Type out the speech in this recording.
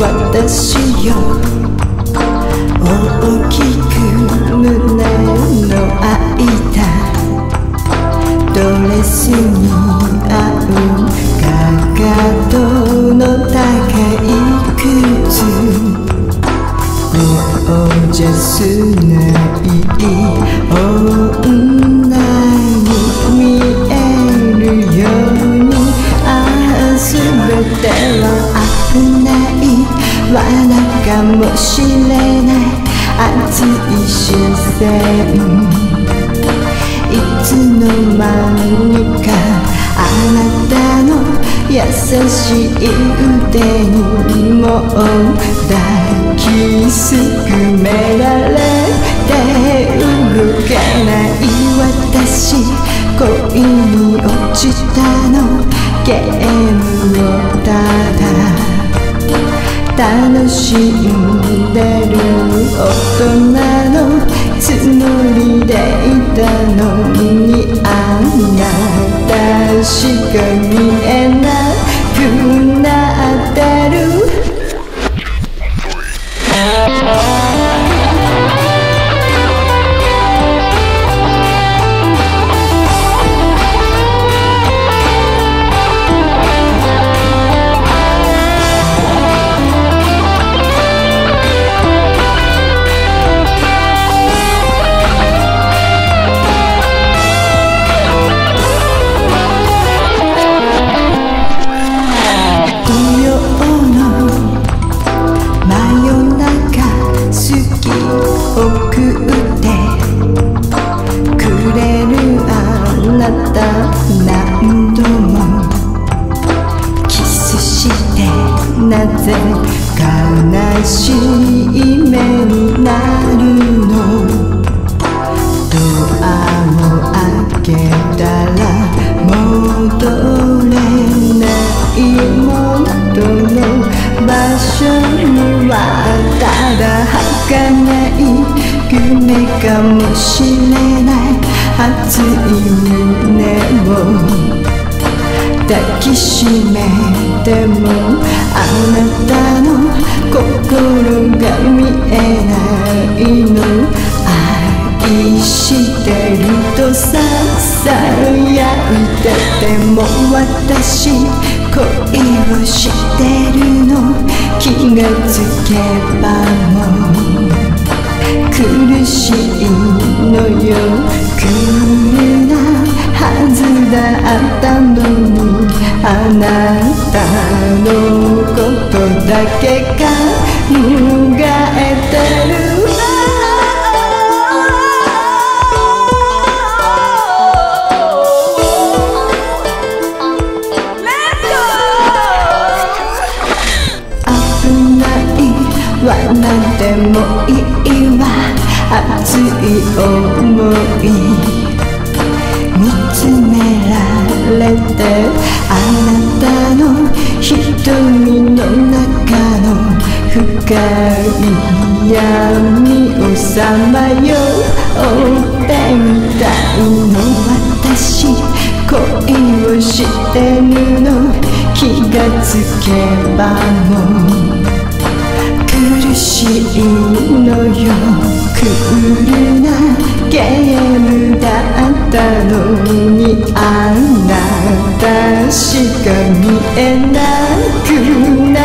私よ。大きく胸の開いた。ドレスに合うかかとの高い靴。ゴージャスないもしれない熱い視線いつの間にかあなたの優しい腕にもう抱きすくめられて動けない私恋に落ちたのゲームをただ楽しんでる大人のつもりでいたのにあなたしか見えない。何度もキスしてなぜ悲しい目になるの。ドアを開けたら戻れない元の。場所にはただ儚い夢かもしれない。熱い胸を抱きしめてもあなたの心が見えないの。愛してるとささやいてても私恋をしてるの。気がつけばもう苦しいのよ。クールなはずだったのにあなたのことだけか罠でもいいわ熱い思い見つめられてあなたの瞳の中の深い闇をさまようってみたいの私恋をしてるの。気がつけばもうしいのよクールなゲームだったのにあなたしか見えなくな